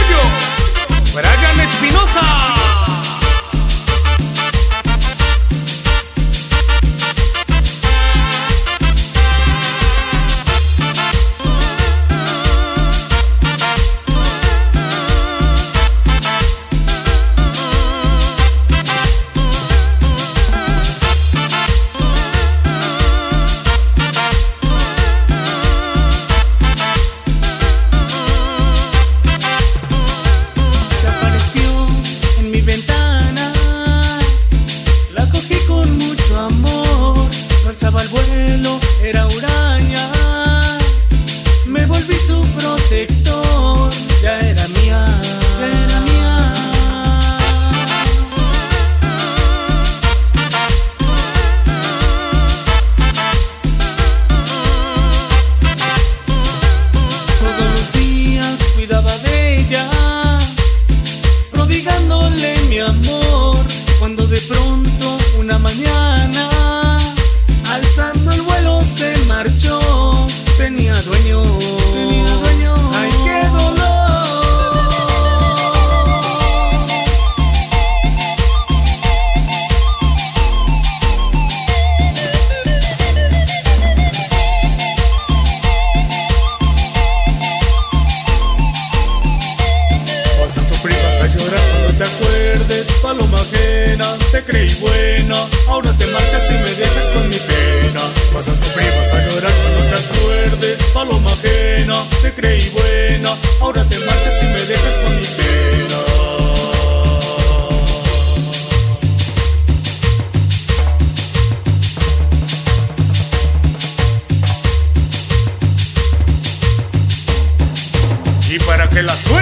Yuyo, Brian Espinosa. abuelo era huraña, me volví su protector, ya era mía, ya era mía. Todos los días cuidaba de ella, prodigándole mi amor, cuando de pronto una mañana dueño, te acuerdes Paloma ajena, te creí buena. Ahora te marchas y me dejas con mi pena. Vas a sufrir, vas a llorar cuando te acuerdes Paloma ajena, te creí buena. Ahora te marchas y me dejas con mi pena. Y para que la suene,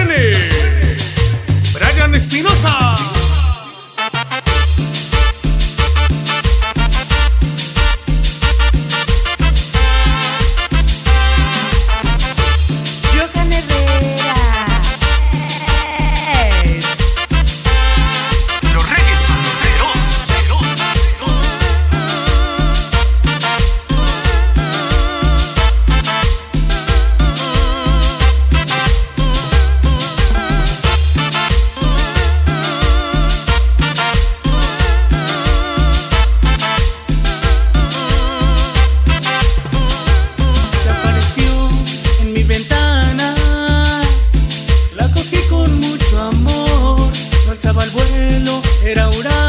era huraña.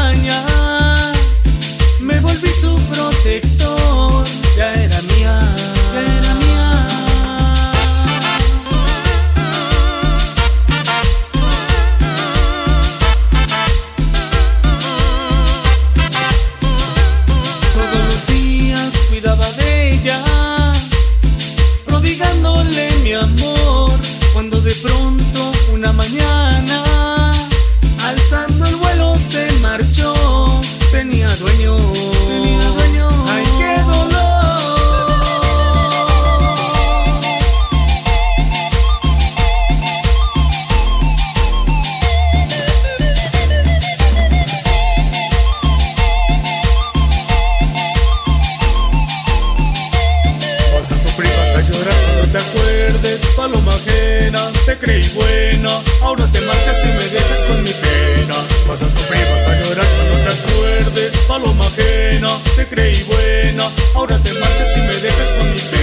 Paloma ajena, te creí buena. Ahora te marchas y me dejas con mi pena. Vas a sufrir, vas a llorar cuando te acuerdes. Paloma ajena, te creí buena. Ahora te marchas y me dejas con mi pena